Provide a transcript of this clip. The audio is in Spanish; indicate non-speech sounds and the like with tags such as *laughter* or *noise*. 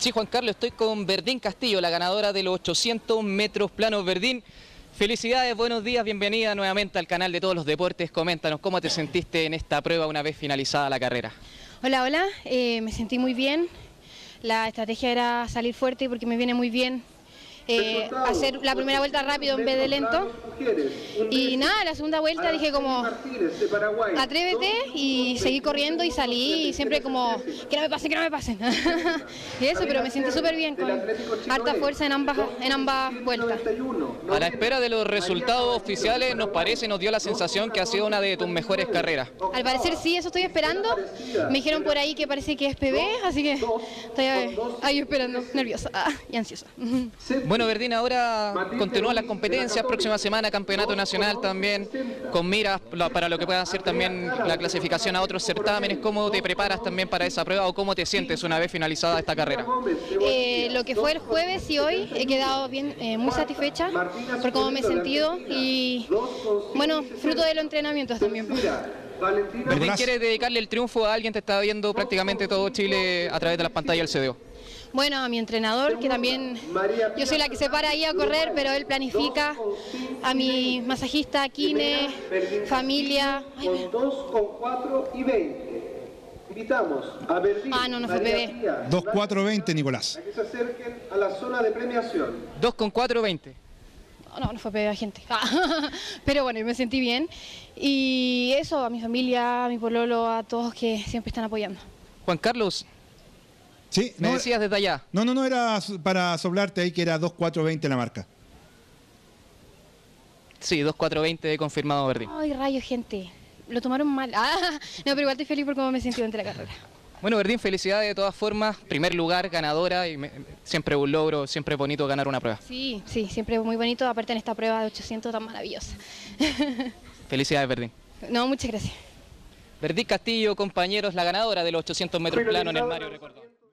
Sí, Juan Carlos, estoy con Verdín Castillo, la ganadora de los 800 metros planos. Verdín, felicidades, buenos días, bienvenida nuevamente al canal de todos los deportes. Coméntanos cómo te sentiste en esta prueba una vez finalizada la carrera. Hola, hola, eh, me sentí muy bien. La estrategia era salir fuerte porque me viene muy bien eh, hacer la primera vuelta rápido en vez de lento. Y nada, la segunda vuelta dije como, atrévete y seguí corriendo y salí y siempre como, que no me pasen, que no me pasen. *laughs* y eso, pero me sentí súper bien, con harta fuerza en ambas, en ambas vueltas. A la espera de los resultados oficiales, nos parece, nos dio la sensación que ha sido una de tus mejores carreras. Al parecer sí, eso estoy esperando. Me dijeron por ahí que parece que es PB, así que estoy ahí esperando, nerviosa *laughs* y ansiosa. Bueno, Verdín, ahora continúan las competencias, próxima semana campeonato nacional también, con miras para lo que pueda ser también la clasificación a otros certámenes. ¿Cómo te preparas también para esa prueba o cómo te sientes una vez finalizada esta carrera? Eh, lo que fue el jueves y hoy he quedado bien, eh, muy satisfecha por cómo me he sentido y bueno, fruto de los entrenamientos también. Verdín quiere dedicarle el triunfo a alguien, te está viendo prácticamente todo Chile a través de las pantallas del CDO. Bueno, a mi entrenador, que también yo soy la que se para ahí a correr, pero él planifica. A mi masajista, Kine, familia. Con 2, con 4 y 20. Invitamos a Berlín. Ah, no, no fue PB. 2, 4, 20, Nicolás. A que se acerquen a la zona de premiación. 2 con 4, 20. No, no fue PB, gente. *laughs* Pero bueno, me sentí bien. Y eso, a mi familia, a mi pololo, a todos que siempre están apoyando. Juan Carlos, Sí, me no, decías desde allá. No, no, no, era para soplarte ahí que era 2-4-20 la marca. Sí, 2-4-20 he confirmado Verdín. Ay, rayos, gente. Lo tomaron mal. Ah, *laughs* no, pero igual estoy feliz por cómo me he sentido entre la carrera. Bueno, Verdín, felicidades de todas formas. Primer lugar, ganadora y me, siempre un logro, siempre bonito ganar una prueba. Sí, sí, siempre muy bonito, aparte en esta prueba de 800 tan maravillosa. *laughs* Felicidades, Verdín. No, muchas gracias. Verdín Castillo, compañeros, la ganadora de los 800 metros plano en el Mario Recordó.